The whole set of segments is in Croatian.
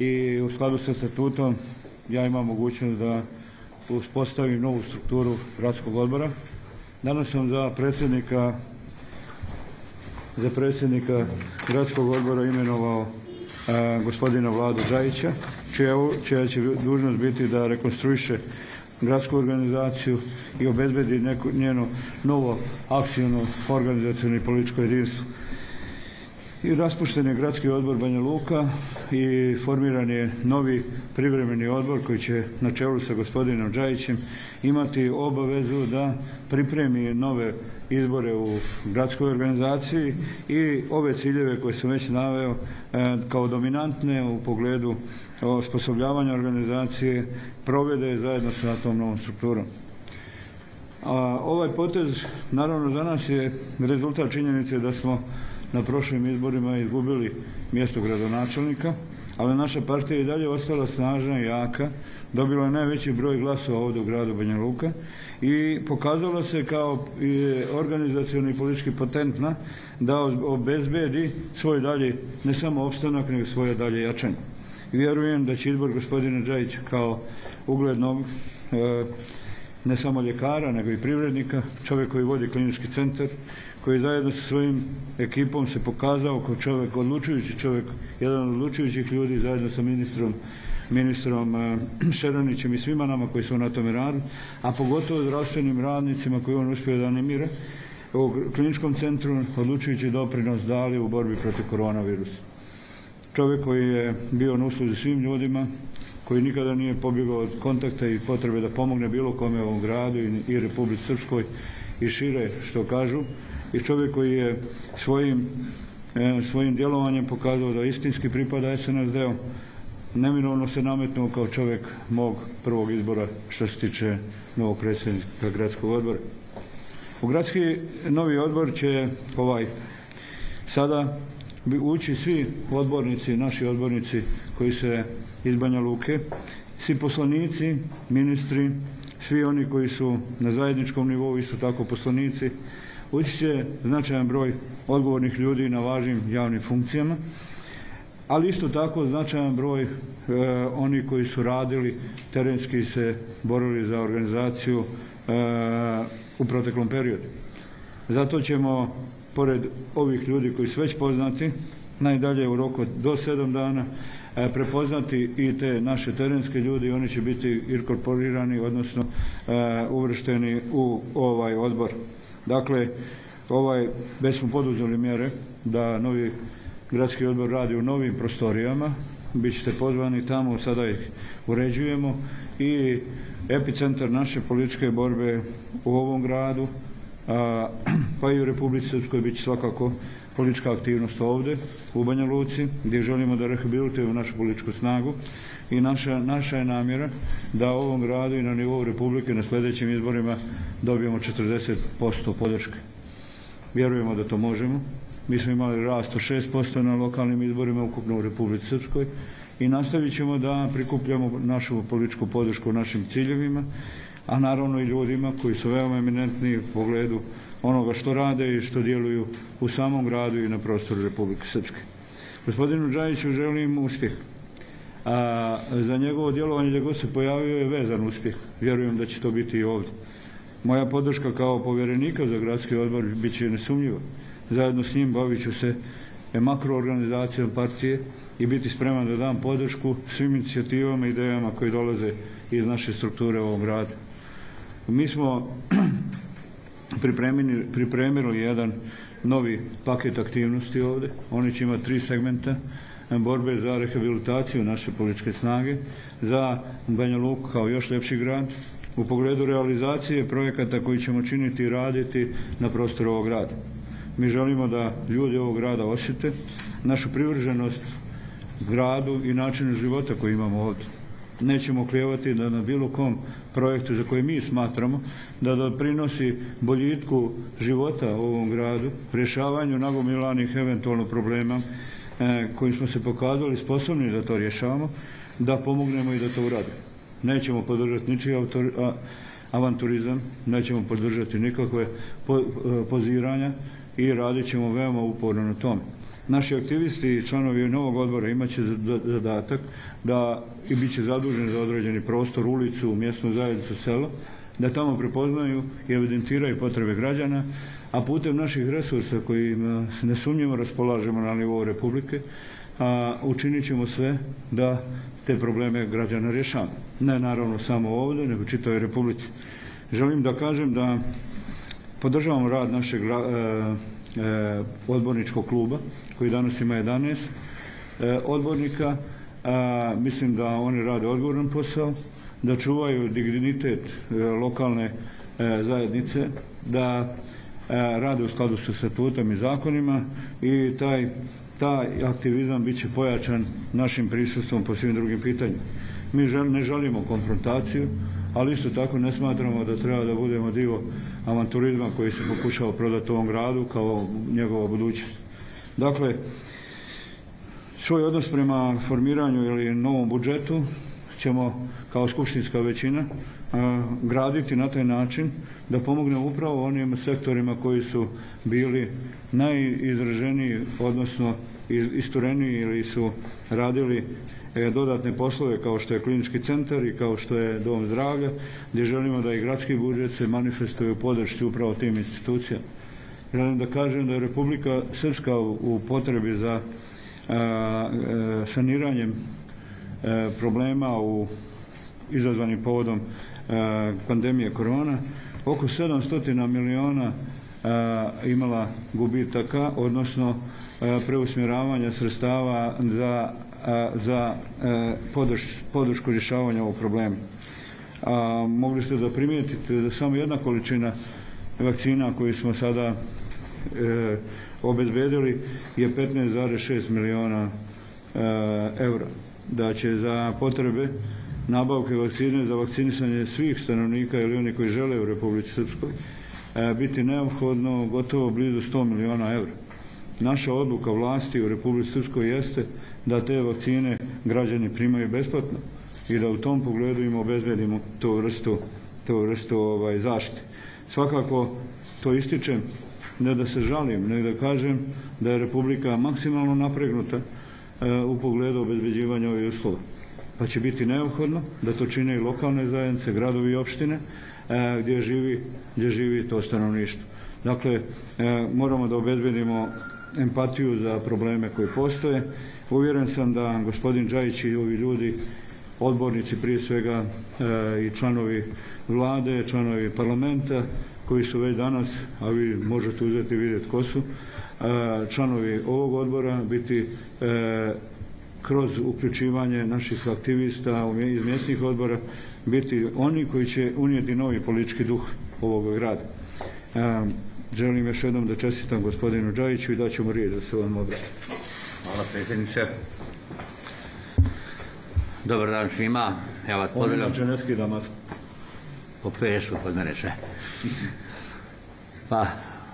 i u skladu sa statutom ja imam mogućnost da uspostavim novu strukturu gradskog odbora. Danas sam za predsjednika za predsjednika gradskog odbora imenovao gospodina Vladu Žajića, čija, će dužnost biti da rekonstruiše gradsku organizaciju i obezbedi neku, njeno novo akcijno organizacijno i političko jedinstvo i raspušten je gradski odbor Banja Luka i formiran je novi privremeni odbor koji će na čelu sa gospodinom Đajićem imati obavezu da pripremi nove izbore u gradskoj organizaciji i ove ciljeve koje sam već naveo e, kao dominantne u pogledu osposobljavanja organizacije provede zajedno sa tom novom strukturom. Ovaj potez naravno za nas je rezultat činjenice da smo na prošlim izborima izgubili mjesto gradonačelnika, ali naša partija je i dalje ostala snažna i jaka, dobila je najveći broj glasova ovdje u gradu Banja Luka i pokazala se kao organizacijalno i politički potentna da obezbedi svoj dalje, ne samo opstanak, nego svoje dalje jačanje. vjerujem da će izbor gospodina Đajića kao uglednog e, ne samo ljekara, nego i privrednika, čovjek koji vodi klinički centar, koji zajedno sa svojim ekipom se pokazao kao čovjek, odlučujući čovjek, jedan od odlučujućih ljudi zajedno sa ministrom ministrom eh, Šeranićem i svima nama koji su na tome radu, a pogotovo zdravstvenim radnicima koji on uspio da animira u kliničkom centru odlučujući doprinos dali u borbi protiv koronavirusa. Čovjek koji je bio na usluzi svim ljudima, koji nikada nije pobjegao od kontakta i potrebe da pomogne bilo kome u ovom gradu i Republici Srpskoj i šire što kažu i čovjek koji je svojim, e, svojim djelovanjem pokazao da istinski pripada SNSD-u, neminovno se nametnuo kao čovjek mog prvog izbora što se tiče novog predsjednika gradskog odbora. U gradski novi odbor će ovaj sada ući svi odbornici, naši odbornici koji se iz Banja Luke, svi poslanici, ministri, svi oni koji su na zajedničkom nivou, isto tako poslanici, će značajan broj odgovornih ljudi na važnim javnim funkcijama, ali isto tako značajan broj e, oni koji su radili, terenski se borili za organizaciju e, u proteklom periodu. Zato ćemo, pored ovih ljudi koji su već poznati, najdalje u roku do sedam dana, e, prepoznati i te naše terenske ljudi oni će biti inkorporirani, odnosno uvršteni u ovaj odbor. Dakle, ovaj, već smo poduzeli mjere da novi gradski odbor radi u novim prostorijama, bit ćete pozvani tamo, sada ih uređujemo i epicentar naše političke borbe u ovom gradu, a, pa i u Republici Srpskoj bit će svakako politička aktivnost ovdje u Banja Luci gdje želimo da rehabilitujemo našu političku snagu i naša, naša je namjera da u ovom gradu i na nivou Republike na sljedećim izborima dobijemo 40% podrške. Vjerujemo da to možemo. Mi smo imali rast od 6% na lokalnim izborima ukupno u Republici Srpskoj i nastavit ćemo da prikupljamo našu političku podršku našim ciljevima, a naravno i ljudima koji su veoma eminentni u pogledu onoga što rade i što djeluju u samom gradu i na prostoru Republike Srpske. Gospodinu Đajiću želim uspjeh. A za njegovo djelovanje gdje god se pojavio je vezan uspjeh. Vjerujem da će to biti i ovdje. Moja podrška kao povjerenika za gradski odbor bit će nesumnjiva. Zajedno s njim bavit ću se makroorganizacijom partije i biti spreman da dam podršku svim inicijativama i idejama koje dolaze iz naše strukture u ovom gradu. Mi smo pripremili jedan novi paket aktivnosti ovdje. Oni će imati tri segmenta borbe za rehabilitaciju naše političke snage, za Banja Luku kao još ljepši grad, u pogledu realizacije projekata koji ćemo činiti i raditi na prostoru ovog grada. Mi želimo da ljudi ovog grada osjete našu privrženost gradu i načinu života koji imamo ovdje. Nećemo klijevati da na bilo kom projektu za koji mi smatramo da doprinosi boljitku života u ovom gradu, rješavanju nagomilanih eventualno problema e, kojim smo se pokazali sposobni da to rješavamo, da pomognemo i da to uradimo. Nećemo podržati ničiji avanturizam, nećemo podržati nikakve e, poziranja i radit ćemo veoma uporno na tome. Naši aktivisti i članovi novog odbora imat će zadatak da i bit će zaduženi za određeni prostor, ulicu, mjesnu zajednicu, selo, da tamo prepoznaju i evidentiraju potrebe građana, a putem naših resursa kojim nesumnjivo raspolažemo na nivou Republike, a učinit ćemo sve da te probleme građana rješavamo. Ne naravno samo ovdje, nego čitavoj Republici. Želim da kažem da podržavam rad našeg e, e, odborničkog kluba koji danas ima 11 e, odbornika. mislim da oni rade odgovoran posao, da čuvaju dignitet lokalne zajednice, da rade u skladu sa statutom i zakonima i taj aktivizam bit će pojačan našim prisustvom po svim drugim pitanjima. Mi ne želimo konfrontaciju, ali isto tako ne smatramo da treba da budemo dio avanturizma koji se pokušava prodati ovom gradu kao njegova budućnost. Dakle, svoj odnos prema formiranju ili novom budžetu ćemo kao skupštinska većina graditi na taj način da pomognemo upravo onim sektorima koji su bili najizraženiji, odnosno istureniji ili su radili e, dodatne poslove kao što je klinički centar i kao što je dom zdravlja, gdje želimo da i gradski budžet se manifestuje u podršci upravo tim institucijama. Želim da kažem da je Republika Srpska u potrebi za e, saniranjem e, problema u izazvanim povodom pandemije korona, oko 700 miliona imala gubitaka, odnosno preusmjeravanja sredstava za, za podršku rješavanja ovog problema. mogli ste da primijetite da samo jedna količina vakcina koju smo sada e, obezbedili je 15,6 miliona e, eura. Da će za potrebe nabavke vakcine za vakcinisanje svih stanovnika ili oni koji žele u Republici Srpskoj e, biti neophodno gotovo blizu 100 miliona eura. Naša odluka vlasti u Republici Srpskoj jeste da te vakcine građani primaju besplatno i da u tom pogledu im obezbedimo tu vrstu ovaj, zaštite. Svakako to ističem ne da se žalim, nego da kažem da je Republika maksimalno napregnuta e, u pogledu obezbeđivanja ovih uslova pa će biti neophodno da to čine i lokalne zajednice, gradovi i opštine e, gdje živi, to stanovništvo. Dakle, e, moramo da obezbedimo empatiju za probleme koji postoje. Uvjeren sam da gospodin Đajić i ovi ljudi, odbornici prije svega i članovi vlade, članovi parlamenta, koji su već danas, a vi možete uzeti i vidjeti ko su, članovi ovog odbora biti kroz uključivanje naših aktivista iz mjesnih odbora biti oni koji će unijeti novi politički duh ovog grada. želim još jednom da čestitam gospodinu Đajiću i da ćemo riječ da se vam obrati. Hvala predsjedniče. Dobar dan svima. Ja vas pozdravljam. Ne skida Po pešu kod mene Pa,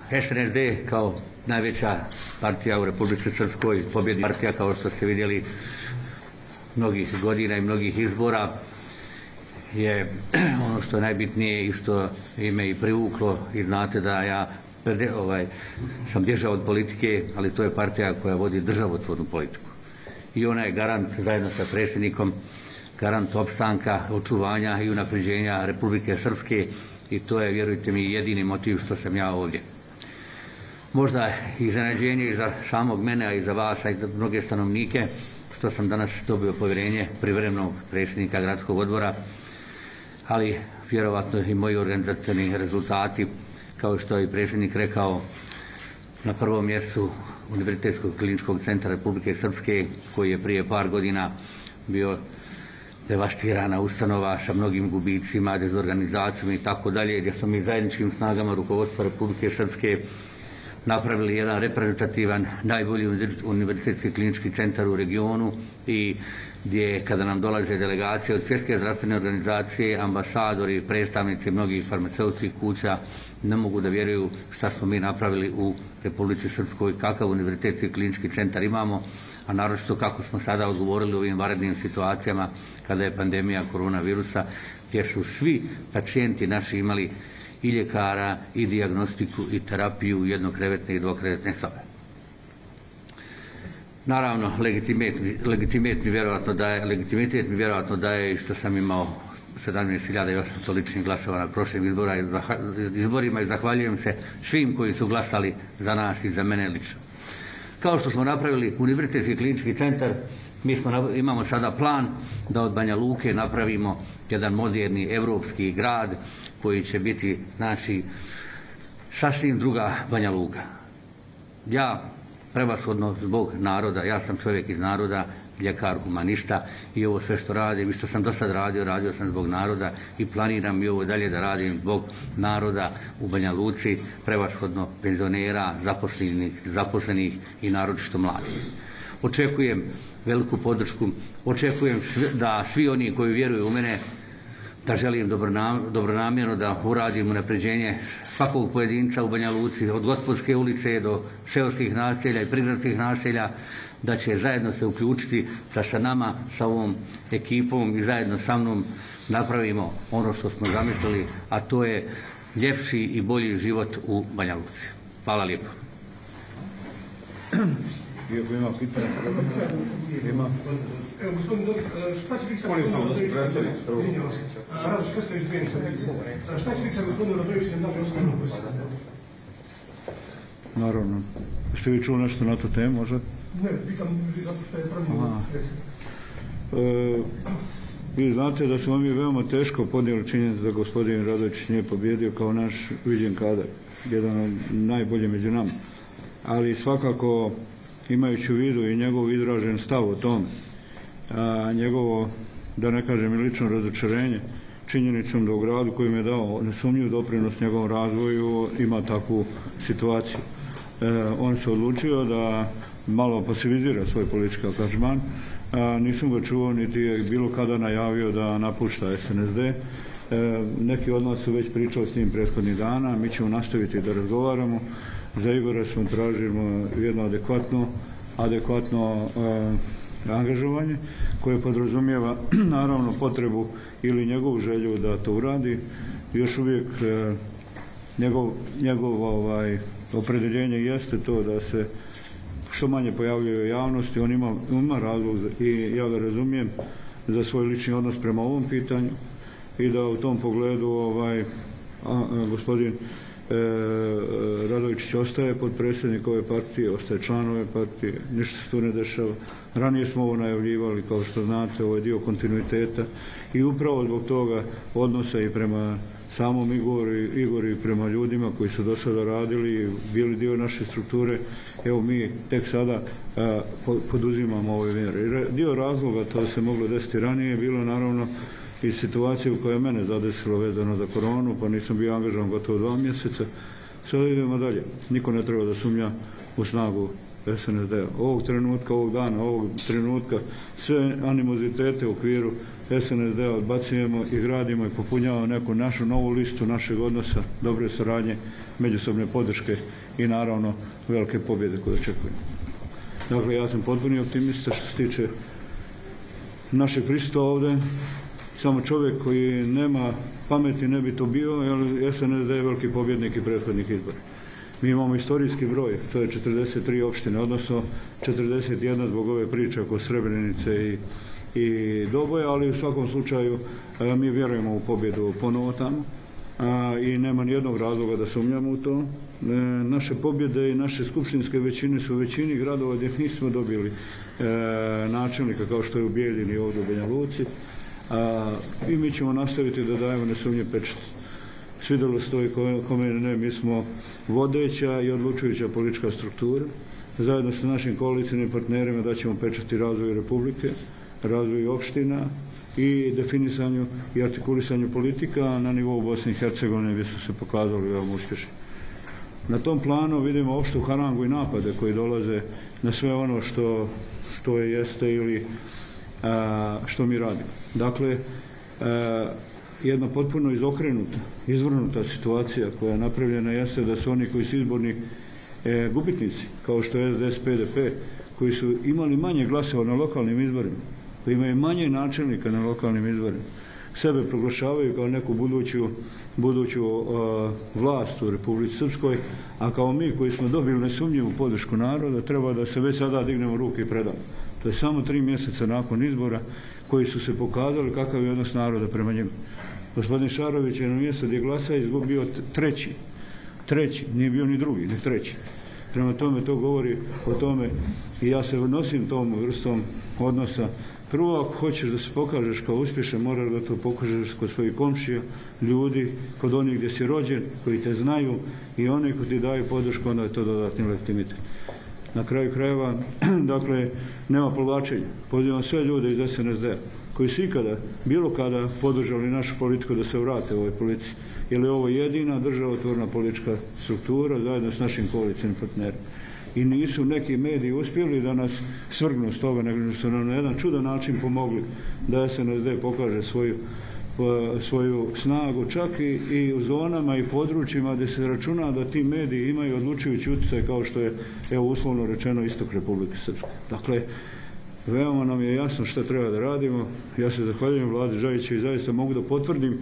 SNSD kao najveća partija u Republike Srpskoj, pobjedna partija kao što ste vidjeli mnogih godina i mnogih izbora je ono što je najbitnije i što ime i privuklo i znate da ja ovaj, sam bježao od politike, ali to je partija koja vodi državotvornu politiku. I ona je garant zajedno sa predsjednikom, garant opstanka, očuvanja i unapređenja Republike Srpske i to je, vjerujte mi, jedini motiv što sam ja ovdje. Možda iznenađenje i za samog mene, a i za vas, a i za mnoge stanovnike, što sam danas dobio povjerenje privremenog predsjednika gradskog odbora, ali vjerovatno i moji organizacijani rezultati, kao što je i predsjednik rekao, na prvom mjestu Univerzitetskog kliničkog centra Republike Srpske, koji je prije par godina bio devastirana ustanova sa mnogim gubicima, dezorganizacijom i tako dalje, gdje smo mi zajedničkim snagama rukovodstva Republike Srpske napravili jedan reprezentativan, najbolji univerzitetski klinički centar u regionu i gdje kada nam dolaze delegacije od svjetske zdravstvene organizacije, ambasadori, predstavnici mnogih farmaceutskih kuća ne mogu da vjeruju šta smo mi napravili u Republici Srpskoj, kakav univerzitetski klinički centar imamo, a naročito kako smo sada odgovorili u ovim varednim situacijama kada je pandemija koronavirusa, gdje su svi pacijenti naši imali i ljekara i dijagnostiku i terapiju jednokrevetne i dvokrevetne sobe. Naravno, legitimitet, mi vjerojatno daje, legitimitet mi vjerojatno daje i što sam imao 17.800 ličnih glasova na prošlim izborima i zahvaljujem se svim koji su glasali za nas i za mene lično. Kao što smo napravili Univerzitetski klinički centar, mi smo, imamo sada plan da od Banja Luke napravimo jedan moderni europski grad koji će biti znači sasvim druga Banja Luka. Ja prevashodno zbog naroda, ja sam čovjek iz naroda, ljekar, humanista i ovo sve što radim i što sam do sad radio, radio sam zbog naroda i planiram i ovo dalje da radim zbog naroda u Banja Luci, prevashodno penzionera, zaposlenih, zaposlenih i naročito mladih. Očekujem veliku podršku, očekujem da svi oni koji vjeruju u mene da želim dobronamjerno da uradim unapređenje svakog pojedinca u Banja Luci, od Gospodske ulice do seoskih naselja i prigradskih naselja, da će zajedno se uključiti da sa nama, sa ovom ekipom i zajedno sa mnom napravimo ono što smo zamislili, a to je ljepši i bolji život u Banja Luci. Hvala lijepo. Iako ima pitanje, ima. Evo, gospodin Dodik, šta će biti sa gospodinom Radovićem? Radović, što ste izbijeni sa Šta će biti sa gospodinom Radovićem da li ostane koji se Naravno. Ste vi čuli nešto na tu temu, možda? Ne, pitam zato što je pravno e, vi znate da smo mi veoma teško podnijeli činjenicu da gospodin Radović nije pobjedio kao naš viđen kadar, jedan od najbolji među nama. Ali svakako imajući u vidu i njegov izražen stav o tome, a, njegovo, da ne kažem i lično razočarenje, činjenicom da u gradu kojim je dao nesumnjiv doprinos njegovom razvoju ima takvu situaciju. E, on se odlučio da malo pasivizira svoj politički angažman. Nisam ga čuo niti je bilo kada najavio da napušta SNSD. E, neki od nas su već pričali s njim prethodnih dana, mi ćemo nastaviti da razgovaramo. Za Igora smo tražimo jedno adekvatno, adekvatno e, angažovanje koje podrazumijeva naravno potrebu ili njegovu želju da to uradi. Još uvijek e, njegov, njegov ovaj, opredeljenje jeste to da se što manje pojavljuje javnosti, on ima, ima razlog i ja ga razumijem za svoj lični odnos prema ovom pitanju i da u tom pogledu ovaj, gospodin e, Radovićić ostaje predsjednik ove partije, ostaje član ove partije, ništa se tu ne dešava. Ranije smo ovo najavljivali, kao što znate, ovo je dio kontinuiteta i upravo zbog toga odnosa i prema samom Igoru i prema ljudima koji su do sada radili i bili dio naše strukture, evo mi tek sada poduzimamo ove mjere. Dio razloga to se moglo desiti ranije je bilo naravno i situacija u kojoj je mene zadesilo vezano za koronu, pa nisam bio angažovan gotovo dva mjeseca. Sada idemo dalje. Niko ne treba da sumnja u snagu SNSD-a. Ovog trenutka, ovog dana, ovog trenutka sve animozitete u okviru SNSD odbacujemo i gradimo i popunjavamo neku našu novu listu našeg odnosa, dobre suradnje, međusobne podrške i naravno velike pobjede koje očekujemo. Dakle, ja sam potpuni optimista što se tiče našeg prisuta ovdje. Samo čovjek koji nema pameti ne bi to bio, jer SNSD je veliki pobjednik i prethodnih izbora. Mi imamo istorijski broj, to je 43 opštine, odnosno 41 zbog ove priče oko Srebrenice i i doboje, ali u svakom slučaju mi vjerujemo u pobjedu ponovo tamo i nema nijednog razloga da sumnjamo u to. E, naše pobjede i naše skupštinske većine su većini gradova gdje nismo dobili e, načelnika kao što je u Bijeljini ovdje u Banja Luci. I mi ćemo nastaviti da dajemo nesumnje pečet. Svidjelo se to i kome ne, mi smo vodeća i odlučujuća politička struktura. Zajedno sa našim koalicijnim partnerima da ćemo pečati razvoj Republike razvoju opština i definisanju i artikulisanju politika na nivou Bosne i Hercegovine gdje su se pokazali veoma uspješni. Na tom planu vidimo opštu harangu i napade koji dolaze na sve ono što, što je jeste ili što mi radimo. Dakle, jedna potpuno izokrenuta, izvrnuta situacija koja je napravljena jeste da su oni koji su izborni e, gubitnici, kao što je SDS, PDP, koji su imali manje glasova na lokalnim izborima, koji imaju manje načelnika na lokalnim izborima, sebe proglašavaju kao neku buduću, buduću vlast u Republici Srpskoj, a kao mi koji smo dobili nesumnjivu podršku naroda, treba da se već sada dignemo ruke i predamo. To je samo tri mjeseca nakon izbora koji su se pokazali kakav je odnos naroda prema njima. Gospodin Šarović je na mjesto gdje glasa izgubio treći. Treći, nije bio ni drugi, ni treći. Prema tome to govori o tome i ja se odnosim tom vrstom odnosa. Prvo, ako hoćeš da se pokažeš kao uspješan, moraš da to pokažeš kod svojih komšija, ljudi, kod onih gdje si rođen, koji te znaju i oni koji ti daju podršku, onda je to dodatni legitimitet. Na kraju krajeva, dakle, nema povlačenja. Pozivam sve ljude iz SNSD-a koji su ikada, bilo kada podržali našu politiku da se vrate u ovoj politici. Jer je ovo jedina državotvorna politička struktura zajedno s našim koalicijnim partnerima. I nisu neki mediji uspjeli da nas svrgnu s toga, nego su nam na jedan čudan način pomogli da SNSD pokaže svoju svoju snagu čak i, u zonama i područjima gdje se računa da ti mediji imaju odlučujući utjecaj kao što je evo uslovno rečeno istok Republike Srpske. Dakle, veoma nam je jasno što treba da radimo. Ja se zahvaljujem vladi Žajića i zaista mogu da potvrdim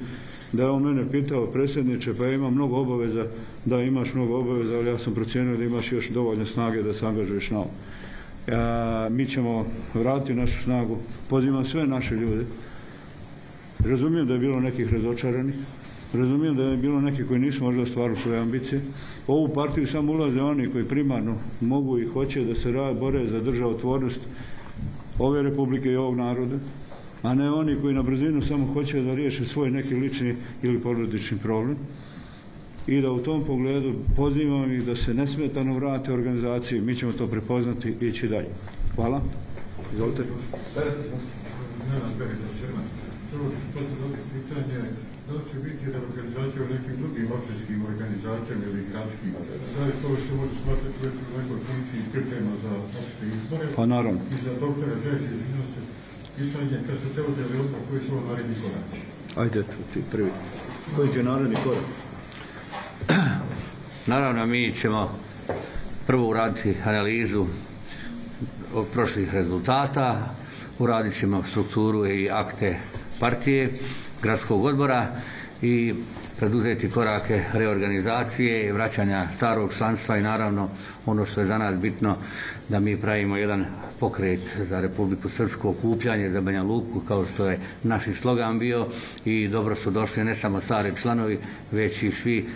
da je on mene pitao predsjedniče pa ja imam mnogo obaveza, da imaš mnogo obaveza, ali ja sam procijenio da imaš još dovoljno snage da se angažuješ na ovo. mi ćemo vratiti našu snagu, pozivam sve naše ljude Razumijem da je bilo nekih razočaranih, razumijem da je bilo nekih koji nisu možda ostvarili svoje ambicije. U ovu partiju samo ulaze oni koji primarno mogu i hoće da se bore za državotvornost ove republike i ovog naroda, a ne oni koji na brzinu samo hoće da riješe svoj neki lični ili porodični problem i da u tom pogledu pozivam ih da se nesmetano vrate organizaciji, mi ćemo to prepoznati i ići dalje. Hvala. Izvolite. Prvo pitanje da li će biti reorganizacija u nekim drugim općinskim organizacijama ili gradskim. Da li to što može smatrati već u nekoj funkciji priprema za opšte izbore? Pa naravno. I za doktora Đeši, izvino se, pitanje kad ste te uzeli odmah koji su ovo naredni koraci? Ajde, ti prvi. Koji ti je naredni korak? Naravno, mi ćemo prvo uraditi analizu prošlih rezultata, uradit ćemo strukturu i akte partije, gradskog odbora i preduzeti korake reorganizacije, vraćanja starog članstva i naravno ono što je za nas bitno da mi pravimo jedan pokret za Republiku Srpsku, okupljanje za Banja Luku kao što je naš slogan bio i dobro su došli ne samo stari članovi već i svi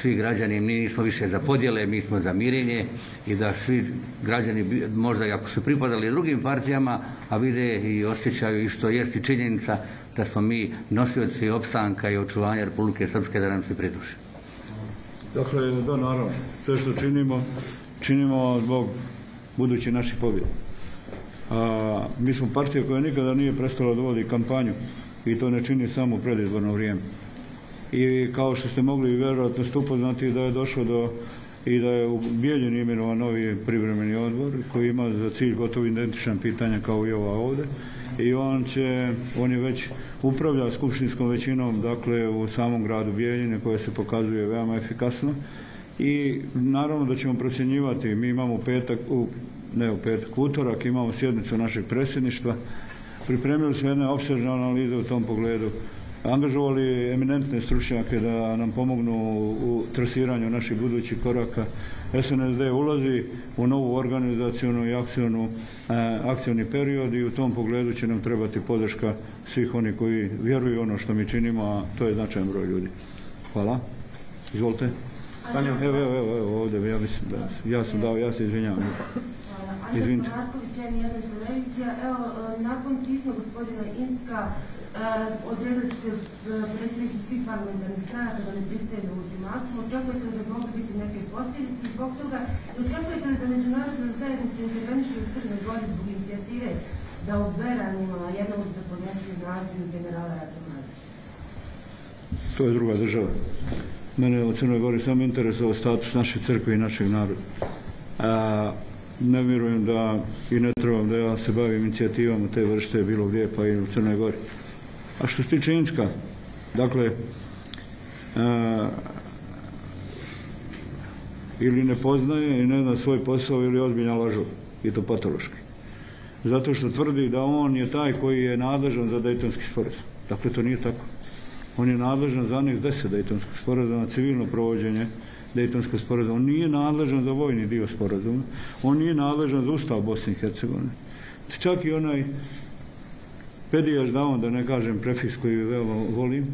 svi građani, mi nismo više za podjele, mi smo za mirenje i da svi građani, možda i ako su pripadali drugim partijama, a vide i osjećaju i što jest i činjenica da smo mi nosioci opstanka i očuvanja Republike Srpske da nam se priduše. Dakle, da, naravno, sve što činimo, činimo zbog budući naših pobjeda. Mi smo partija koja nikada nije prestala da vodi kampanju i to ne čini samo predizborno vrijeme i kao što ste mogli vjerojatno upoznati da je došlo do i da je u Bijeljini imenovan novi privremeni odbor koji ima za cilj gotovo identičan pitanja kao i ova ovdje. I on će, on je već upravlja skupštinskom većinom dakle u samom gradu Bijeljine koje se pokazuje veoma efikasno. I naravno da ćemo procjenjivati, mi imamo petak, u, ne u petak, utorak imamo sjednicu našeg predsjedništva, pripremili smo jedne opsežne analize u tom pogledu angažovali eminentne stručnjake da nam pomognu u trasiranju naših budućih koraka. SNSD ulazi u novu organizacijonu i akcijonu, e, akcijni period i u tom pogledu će nam trebati podrška svih oni koji vjeruju ono što mi činimo, a to je značajan broj ljudi. Hvala. Izvolite. Evo, evo, evo, evo ovdje, ja mislim da, ja sam dao, ja se izvinjavam. Izvinite. Evo, nakon pisma gospodina Inska, odredili se predsjednici svih parlamentarnih stranaka da ne pristaju ultimatum, očekujete da mogu biti neke posljedice zbog toga očekujete da međunarodna zajednica interveniše u Crnoj Gori zbog inicijative da u Beranima jednom da podnesu izraziju generala Ratomada. To je druga država. Mene u Crnoj Gori samo interesovao status naše crkve i našeg naroda. A, ne vjerujem da i ne trebam da ja se bavim inicijativama te vrste bilo gdje pa i u Crnoj Gori. A što se tiče Inska, dakle, ili ne poznaje i ne zna svoj posao ili ozbiljna lažu i to patološki. zato što tvrdi da on je taj koji je nadležan za Dejtonski sporazum. Dakle, to nije tako. On je nadležan za aneks 10 Dejtonskog sporazuma, civilno provođenje Dejtonskog sporazuma. On nije nadležan za vojni dio sporazuma. On nije nadležan za Ustav Bosne i Hercegovine. Čak i onaj pedijaš da on, da ne kažem prefiks koji veoma volim,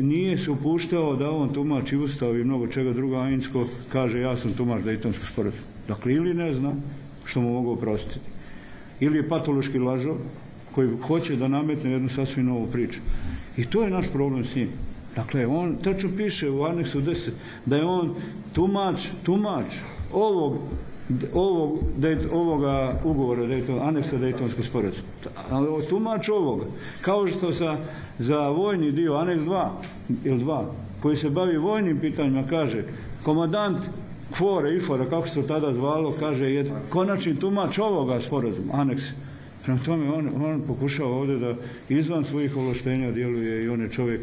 nije se upuštao da on tumači Ustav i mnogo čega druga Ainsko kaže ja sam tumač Dejtonskog sporazuma. Dakle, ili ne zna što mu mogu oprostiti. Ili je patološki lažo koji hoće da nametne jednu sasvim novu priču. I to je naš problem s njim. Dakle, on tačno piše u aneksu 10 da je on tumač, tumač ovog ovog, ovoga ugovora aneksa Dejtonskog sporazuma. Tumač ovoga. Kao što sa, za vojni dio, aneks 2 ili 2, koji se bavi vojnim pitanjima, kaže komandant Kvore, Ifora, kako se to tada zvalo, kaže je konačni tumač ovoga sporazuma, aneks. Prema tome, on, on pokušava ovdje da izvan svojih ovlaštenja djeluje i on je čovjek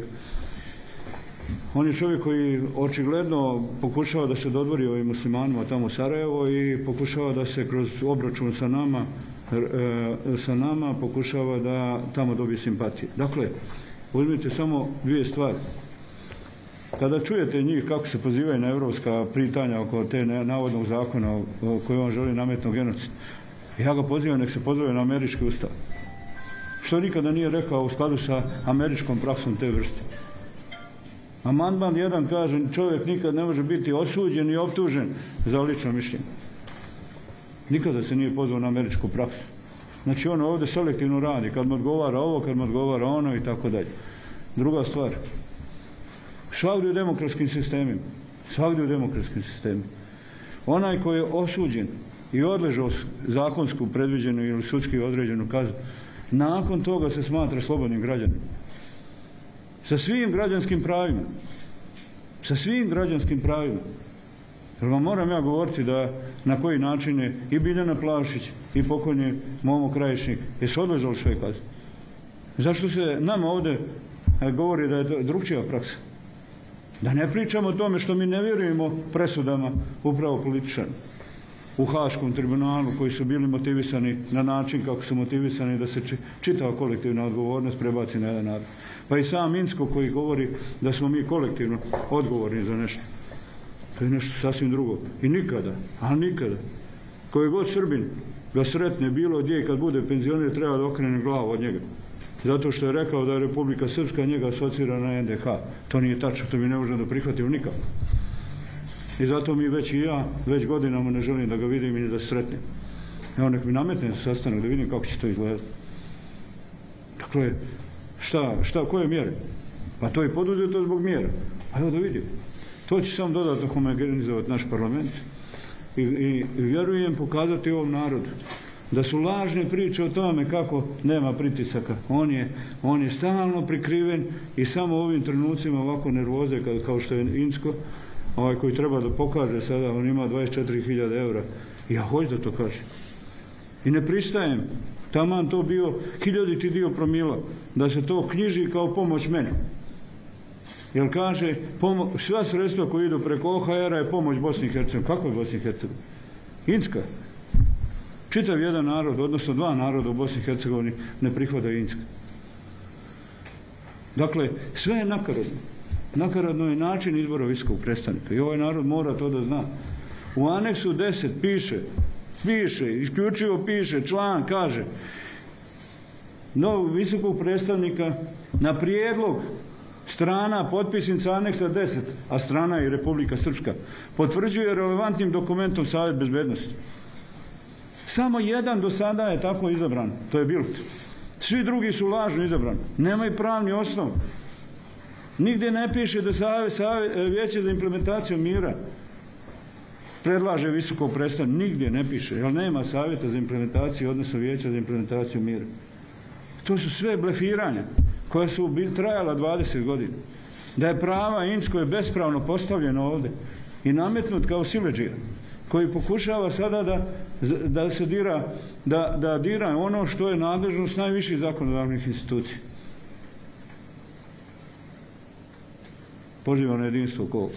on je čovjek koji očigledno pokušava da se dodvori ovim muslimanima tamo u Sarajevo i pokušava da se kroz obračun sa nama e, sa nama pokušava da tamo dobije simpatije. Dakle, uzmite samo dvije stvari. Kada čujete njih kako se pozivaju na europska pitanja oko te navodnog zakona koji on želi nametno genocid, ja ga pozivam nek se pozove na američki ustav. Što nikada nije rekao u skladu sa američkom praksom te vrste. Amandman jedan kaže čovjek nikad ne može biti osuđen i optužen za lično mišljenje. Nikada se nije pozvao na američku praksu. Znači on ovdje selektivno radi, kad mu odgovara ovo, kad mu odgovara ono i tako dalje. Druga stvar, svagdje u demokratskim sistemima, svagdje u demokratskim sistemima, onaj koji je osuđen i odležao zakonsku predviđenu ili sudski određenu kaznu, nakon toga se smatra slobodnim građanom sa svim građanskim pravima. Sa svim građanskim pravima. Jer vam moram ja govoriti da na koji način je i Biljana Plavšić i pokojni Momo Krajišnik jesu odležali sve kazne. Zašto se nama ovdje e, govori da je to drugčija praksa? Da ne pričamo o tome što mi ne vjerujemo presudama upravo političara u Haškom tribunalu koji su bili motivisani na način kako su motivisani da se čitava kolektivna odgovornost prebaci na jedan narod. Pa i sam Minsko koji govori da smo mi kolektivno odgovorni za nešto. To je nešto sasvim drugo. I nikada, a nikada, koji god Srbin ga sretne bilo gdje i kad bude penzioner treba da okrene glavu od njega. Zato što je rekao da je Republika Srpska njega asocira na NDH. To nije tačno, to mi ne možemo da prihvatimo nikako. I zato mi već i ja, već godinama ne želim da ga vidim i da sretnem. Evo nek mi nametne sastanak da vidim kako će to izgledati. Dakle, šta, šta, koje mjere? Pa to je poduzeto zbog mjera. A evo da vidim. To će samo dodatno homogenizovati naš parlament i, i, vjerujem pokazati ovom narodu da su lažne priče o tome kako nema pritisaka. On je, on je stalno prikriven i samo u ovim trenucima ovako nervoze kao što je Insko, ovaj koji treba da pokaže sada, on ima 24.000 eura. Ja hoću da to kaže. I ne pristajem, taman to bio hiljaditi dio promila, da se to knjiži kao pomoć meni. Jer kaže, sva sredstva koja idu preko OHR-a je pomoć Bosni i Hercegovini. Kako je Bosni i Hercegovini? Inska. Čitav jedan narod, odnosno dva naroda u Bosni i Hercegovini ne prihvada Inska. Dakle, sve je nakarodno. Nakaradno je način izbora visokog predstavnika i ovaj narod mora to da zna. U aneksu 10 piše, piše, isključivo piše, član kaže novog visokog predstavnika na prijedlog strana potpisnica aneksa 10, a strana je Republika Srpska, potvrđuje relevantnim dokumentom Savjet bezbednosti. Samo jedan do sada je tako izabran, to je Bilt. Svi drugi su lažno izabrani. Nemaju pravni osnov. Nigdje ne piše da savjet, e, vijeće za implementaciju mira predlaže visoko predstavnik. Nigdje ne piše, jer nema savjeta za implementaciju, odnosno vijeća za implementaciju mira. To su sve blefiranja koja su trajala 20 godina. Da je prava Insko je bespravno postavljeno ovdje i nametnut kao sileđija koji pokušava sada da, da se dira, da, da dira ono što je nadležnost najviših zakonodavnih institucija. Poziva na jedinstvo ko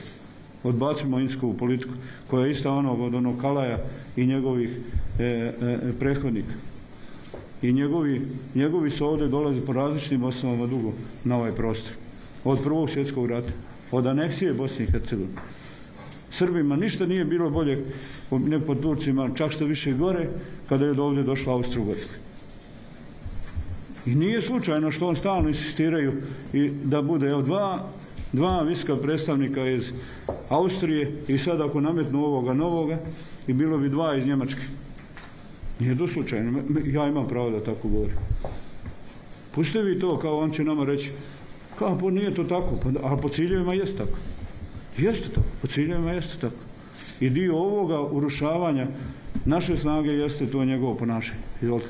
odbacimo insku politiku koja je ista onog od onog Kalaja i njegovih e, e, prethodnika. i njegovi, njegovi su ovdje dolaze po različitim osnovama dugo na ovaj prostor. Od prvog svjetskog rata, od aneksije Bosne i Hercegovine. Srbima ništa nije bilo bolje nego pod Turcima, čak što više gore, kada je ovdje došla Austro-Ugarska. I nije slučajno što on stalno insistiraju da bude evo, dva, dva viska predstavnika iz Austrije i sad ako nametnu ovoga novoga i bilo bi dva iz Njemačke. Nije to slučajno, ja imam pravo da tako govorim. Pustite vi to, kao on će nama reći, kao pa nije to tako, pa, ali po ciljevima jeste tako. Jeste tako, po ciljevima jeste tako. I dio ovoga urušavanja naše snage jeste to njegovo ponašanje. Izvolite.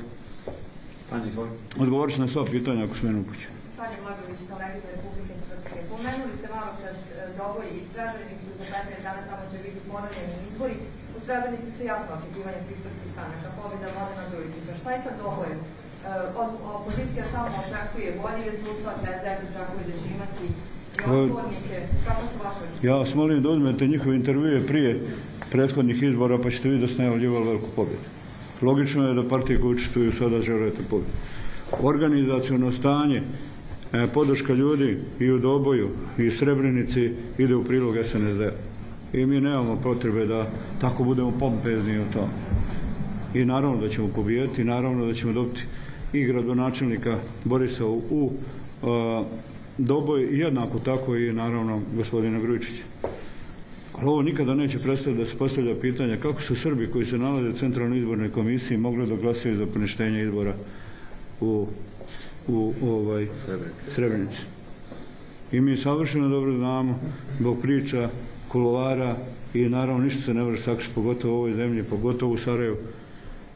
Odgovorit ću na sva pitanja ako smenu upući. Sanja Mladović, televizija Republike Srpske. Pomenuli ste malo kroz Doboj i Srebrenicu, za 15 dana tamo će biti ponovljeni izbori. U Srebrenici su jasno očekivanje svih srpskih stranaka, pobjeda Vladana Dujičića. Šta je sa Dobojem? Od, opozicija samo očekuje bolji rezultat, SDS očekuje da će imati otpornike. Kako su vaše Ja vas molim da uzmete njihove intervjue prije prethodnih izbora pa ćete vidjeti da ste najavljivali veliku pobjedu. Logično je da partije koje učestvuju sada žele pobjedu. Organizacijono stanje, e, podrška ljudi i u Doboju i u Srebrenici ide u prilog SNSD. I mi nemamo potrebe da tako budemo pompezni o tom. I naravno da ćemo pobijeti, naravno da ćemo dobiti i gradonačelnika Borisa u, u a, Doboj, jednako tako i naravno gospodina Grujičića. Ali ovo nikada neće prestati da se postavlja pitanje kako su Srbi koji se nalaze u Centralnoj izbornoj komisiji mogli da glasaju za poništenje izbora u, u, ovaj, Srebrenici. I mi savršeno dobro znamo zbog priča, kulovara i naravno ništa se ne može sakriti, pogotovo u ovoj zemlji, pogotovo u Sarajevu,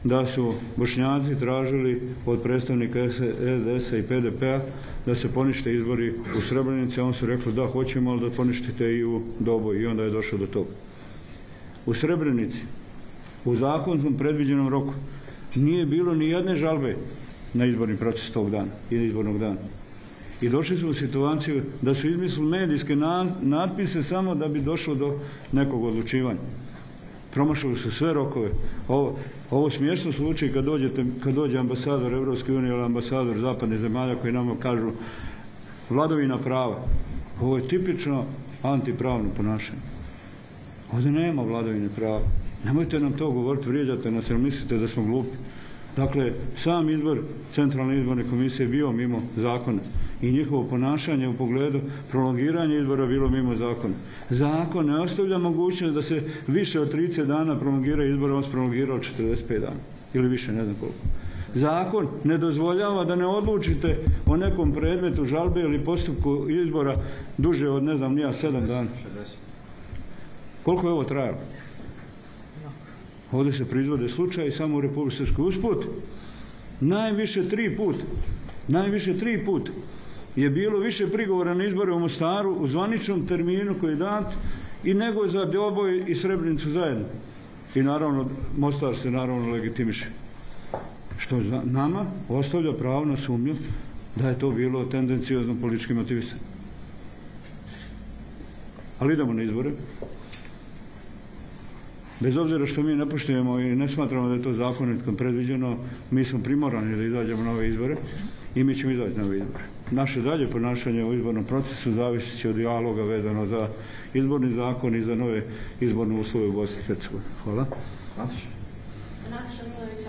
da su bošnjaci tražili od predstavnika SDS-a i PDP-a da se ponište izbori u Srebrenici, a on su rekli da hoćemo, ali da poništite i u Doboj i onda je došao do toga. U Srebrenici, u zakonskom predviđenom roku, nije bilo ni jedne žalbe na izborni proces tog dana i izbornog dana. I došli su u situaciju da su izmislili medijske natpise samo da bi došlo do nekog odlučivanja. Promašali su sve rokove. Ovo, ovo smiješno slučaj kad, dođe ambasador Evropske unije ili ambasador zapadnih zemalja koji nama kažu vladovina prava. Ovo je tipično antipravno ponašanje. Ovdje nema vladovine prava. Nemojte nam to govoriti, vrijeđate nas jer mislite da smo glupi. Dakle, sam izbor Centralne izborne komisije je bio mimo zakona i njihovo ponašanje u pogledu prolongiranja izbora bilo mimo zakona. Zakon ne ostavlja mogućnost da se više od 30 dana prolongira izbora, on se prolongirao 45 dana ili više, ne znam koliko. Zakon ne dozvoljava da ne odlučite o nekom predmetu žalbe ili postupku izbora duže od, ne znam, nija sedam dana. Koliko je ovo trajalo? Ovdje se proizvode slučaj samo u Republike. Usput, najviše tri put, najviše tri put je bilo više prigovora na izbore u Mostaru u zvaničnom terminu koji je dat i nego za Doboj i Srebrenicu zajedno. I naravno, Mostar se naravno legitimiše. Što nama ostavlja pravo na sumnju da je to bilo tendencijozno politički motivisano. Ali idemo na izbore. Bez obzira što mi ne poštujemo i ne smatramo da je to zakonitko predviđeno, mi smo primorani da izađemo na ove izbore i mi ćemo izaći na ove izbore. Naše dalje ponašanje u izbornom procesu zavisit će od dijaloga vezano za izborni zakon i za nove izborne uslove u Bosni i Hercegovini. Hvala. Milović,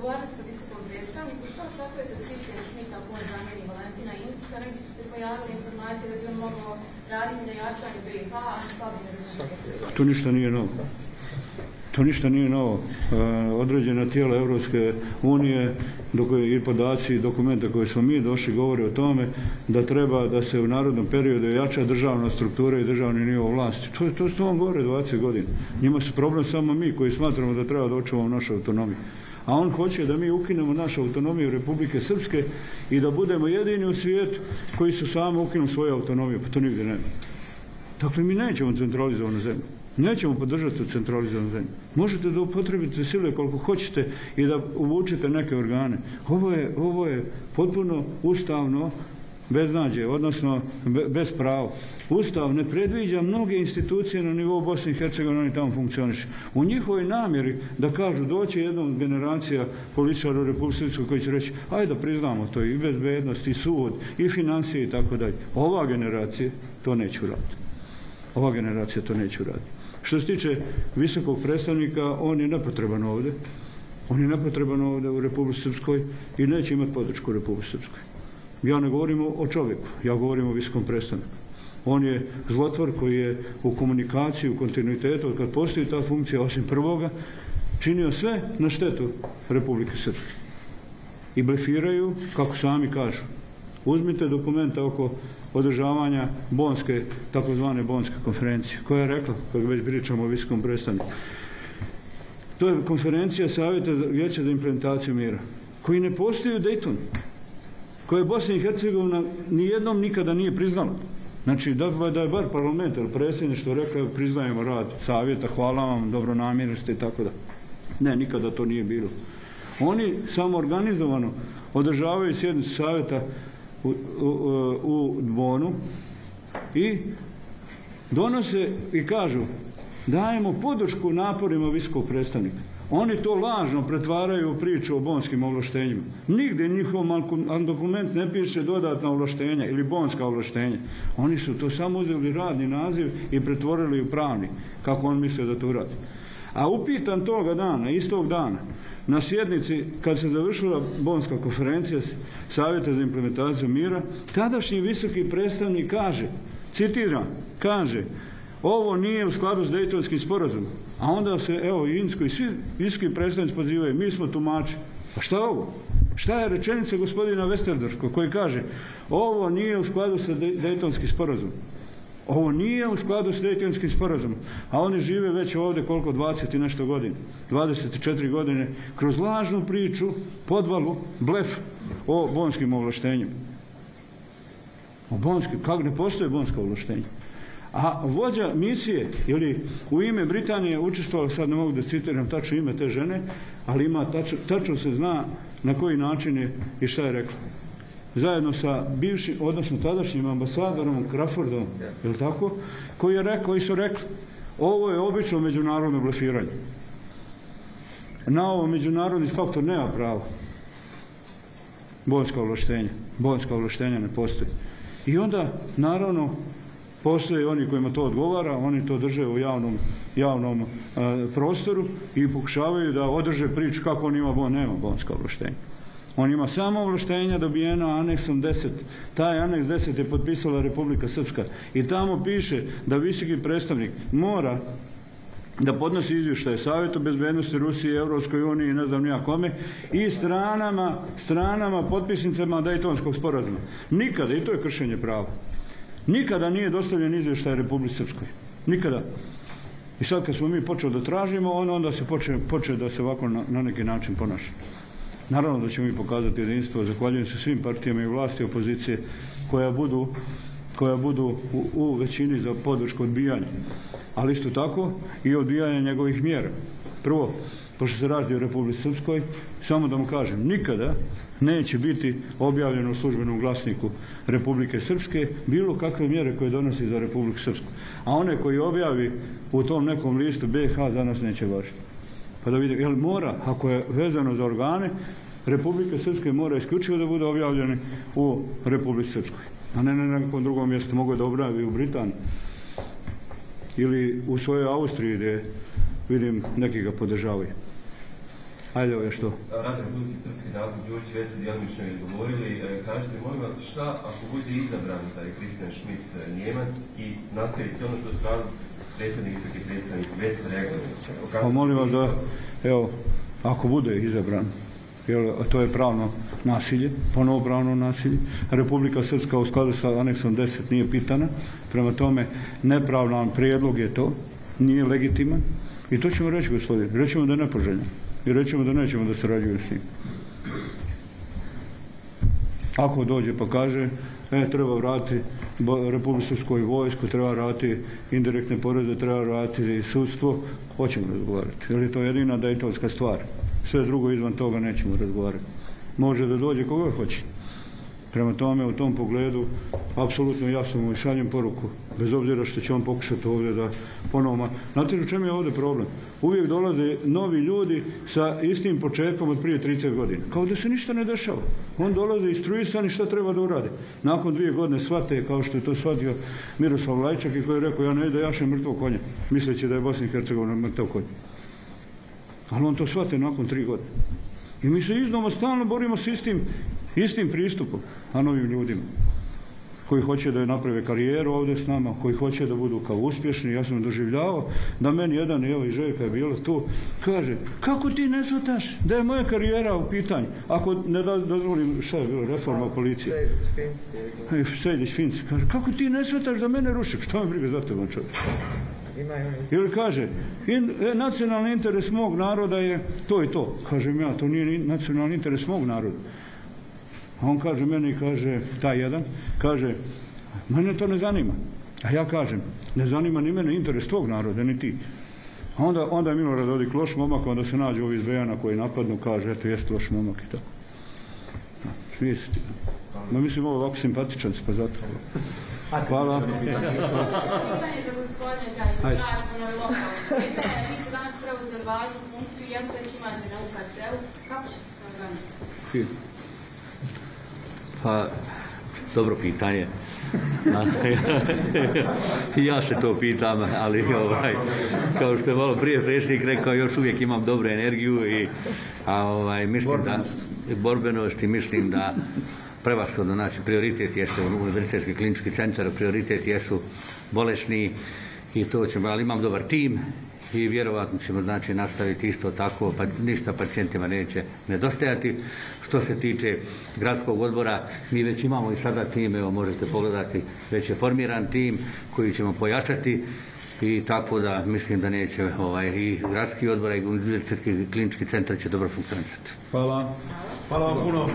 govorili ste o visokom predstavniku. Što očekujete Šmita on zamjeni Valentina Inska? Negdje su se pojavile informacije da bi on mogao raditi na jačanju BiH, a To ništa nije novo. To ništa nije novo. E, određena tijela Europske unije i podaci i dokumenta koje smo mi došli govore o tome da treba da se u narodnom periodu jača državna struktura i državni nivo vlasti. To, to što on govore 20 godina. Njima su problem samo mi koji smatramo da treba da očuvamo našu autonomiju. A on hoće da mi ukinemo našu autonomiju Republike Srpske i da budemo jedini u svijetu koji su sami ukinuli svoju autonomiju. Pa to nigdje nema. Dakle, mi nećemo centralizovanu zemlju. Nećemo podržati centralizovanu zemlju. Možete da upotrebite sile koliko hoćete i da uvučete neke organe. Ovo je, potpuno ustavno beznađe, odnosno bez prava. Ustav ne predviđa mnoge institucije na nivou Bosne i Hercegovine, oni tamo funkcionišu. U njihovoj namjeri da kažu doće jednom generacija političara u Republike koji će reći ajde da priznamo to i bezbednost i sud i financije i tako dalje. Ova generacija to neće uraditi. Ova generacija to neće uraditi. Što se tiče visokog predstavnika, on je nepotreban ovdje. On je nepotreban ovdje u Republike Srpskoj i neće imati podršku u Republike Srpskoj. Ja ne govorim o čovjeku, ja govorim o visokom predstavniku. On je zlotvor koji je u komunikaciji, u kontinuitetu, kad postoji ta funkcija, osim prvoga, činio sve na štetu Republike Srpske. I blefiraju, kako sami kažu. Uzmite dokumente oko održavanja Bonske, takozvane Bonske konferencije, koja je rekla, kako već pričamo o visokom predstavniku. To je konferencija Savjeta vijeća za implementaciju mira, koji ne postoji u Daytonu, koje Bosna i Hercegovina nijednom nikada nije priznala. Znači, da, je bar parlament ili predsjedništvo rekao, priznajemo rad savjeta, hvala vam, dobronamjernosti i tako da. Ne, nikada to nije bilo. Oni samo organizovano održavaju sjednicu savjeta u, u, u Dvonu i donose i kažu dajemo podršku naporima visokog predstavnika. Oni to lažno pretvaraju u priču o bonskim ovlaštenjima. Nigdje njihov dokument ne piše dodatna ovlaštenja ili bonska ovlaštenja. Oni su to samo uzeli radni naziv i pretvorili u pravni, kako on misle da to uradi. A upitan toga dana, istog dana, na sjednici kad se završila bonska konferencija Savjeta za implementaciju mira, tadašnji visoki predstavnik kaže, citiram, kaže, ovo nije u skladu s Dejtonskim sporazumom. A onda se, evo, i Insko i svi visoki predstavnici pozivaju, mi smo tumači. A šta je ovo? Šta je rečenica gospodina Westerdorfko koji kaže, ovo nije u skladu sa Dejtonskim sporazumom. Ovo nije u skladu s Dejtonskim sporazumom. A oni žive već ovdje koliko, 20 i nešto godina. 24 godine kroz lažnu priču, podvalu, blef o bonskim ovlaštenjima. O bonskim, kako ne postoje bonska ovlaštenja? A vođa misije ili u ime Britanije učestvovao, sad ne mogu da citiram tačno ime te žene, ali ima tačno, se zna na koji način je i šta je rekla. Zajedno sa bivšim, odnosno tadašnjim ambasadorom Crawfordom, je li tako, koji je rekao, koji su rekli, ovo je obično međunarodno blefiranje. Na ovo međunarodni faktor nema pravo. Bonska ovlaštenja. Bonska ovlaštenja ne postoji. I onda, naravno, Postoje oni kojima to odgovara, oni to drže u javnom, javnom e, prostoru i pokušavaju da održe priču kako on ima bon, nema bonska ovlaštenja. On ima samo ovlaštenja dobijena aneksom 10. Taj aneks 10 je potpisala Republika Srpska. I tamo piše da visoki predstavnik mora da podnosi izvještaje Savjetu bezbednosti Rusije, Europskoj uniji i ne znam nija kome i stranama, stranama potpisnicama Daytonskog sporazuma. Nikada, i to je kršenje prava. Nikada nije dostavljen izvještaj Republike Srpskoj. Nikada. I sad kad smo mi počeli da tražimo, on onda se poče, da se ovako na, neki način ponaša. Naravno da ćemo mi pokazati jedinstvo, zahvaljujem se svim partijama i vlasti opozicije koja budu, koja budu u, većini za podršku odbijanja. Ali isto tako i odbijanje njegovih mjera. Prvo, pošto se radi o Republike Srpskoj, samo da mu kažem, nikada neće biti objavljeno u službenom glasniku Republike Srpske bilo kakve mjere koje donosi za Republiku Srpsku. A one koji objavi u tom nekom listu BiH danas neće važiti. Pa da vidimo, jel mora, ako je vezano za organe, Republike Srpske mora isključivo da bude objavljene u Republike Srpskoj. A ne na nekom drugom mjestu mogu da objavi u Britaniji. Ili u svojoj Austriji gdje vidim neki ga podržavaju. Ajde ovo što. Radio Republike Srpski nakon Đurić Vesti djelomično je govorili. E, kažete, molim vas, šta ako bude izabran taj Kristijan Schmidt e, Njemac i nastavi sve ono što su radili Pa molim vas da, evo, ako bude izabran, jer to je pravno nasilje, ponovo pravno nasilje. Republika Srpska u skladu sa aneksom 10 nije pitana, prema tome nepravnan prijedlog je to, nije legitiman i to ćemo reći gospodin, rećemo da je nepoželjan i rećemo da nećemo da sarađuju s njim. Ako dođe pa kaže, e, treba vratiti Republike vojsku, treba vratiti indirektne poreze, treba vratiti sudstvo, hoćemo razgovarati. Jer je to jedina dejtonska stvar. Sve drugo izvan toga nećemo razgovarati. Može da dođe koga hoće. Prema tome, u tom pogledu, apsolutno jasno mu šaljem poruku, bez obzira što će on pokušati ovdje da ponovno... Znate u čemu je ovdje problem? Uvijek dolaze novi ljudi sa istim početkom od prije 30 godina. Kao da se ništa ne dešava. On dolazi instruisan i šta treba da uradi. Nakon dvije godine shvate, kao što je to shvatio Miroslav Lajčak i koji je rekao, ja ne da jašem mrtvog konja, misleći da je Bosna i Hercegovina mrtav konj. Ali on to shvate nakon tri godine. I mi se iznova stalno borimo s istim pristupom, a novim ljudima koji hoće da je naprave karijeru ovdje s nama, koji hoće da budu kao uspješni. Ja sam doživljavao da meni jedan, evo i Željka je bila tu, kaže, kako ti ne shvataš da je moja karijera u pitanju? Ako ne da, dozvolim, šta je bilo, reforma u policiji? Sejdić Finci. Kaže, kako ti ne shvataš da mene ruši? Šta me briga za tebe, čovjek? Ili kaže, in, e, nacionalni interes mog naroda je to i to. Kažem ja, to nije ni nacionalni interes mog naroda. A on kaže meni, kaže, taj jedan, kaže, mene to ne zanima. A ja kažem, ne zanima ni mene interes tvog naroda, ni ti. A onda, onda je Milorad Dodik loš momak, onda se nađe ovi iz Bejana koji napadnu, kaže, eto, jest loš momak i to. Svi su ti. Ma mislim, ovo ovako simpatičan, pa zato. Hvala. Pitanje za gospodine teme. Vi ste danas preuzeli važnu funkciju, jednu već imate na UKC-u. Kako ćete se organizati? Pa, dobro pitanje. Ja se to pitam, ali ovaj, kao što je malo prije predsjednik rekao, još uvijek imam dobru energiju i a, ovaj, mislim da borbenost i mislim da prevashodno naš prioritet jeste univerzitetski klinički centar, prioritet jesu bolesni i to ćemo, ali imam dobar tim i vjerovatno ćemo znači nastaviti isto tako, pa ništa pacijentima neće nedostajati. Što se tiče gradskog odbora, mi već imamo i sada tim, evo možete pogledati, već je formiran tim koji ćemo pojačati i tako da mislim da neće ovaj, i gradski odbor i klinički centar će dobro funkcionirati. Hvala. Hvala vam puno.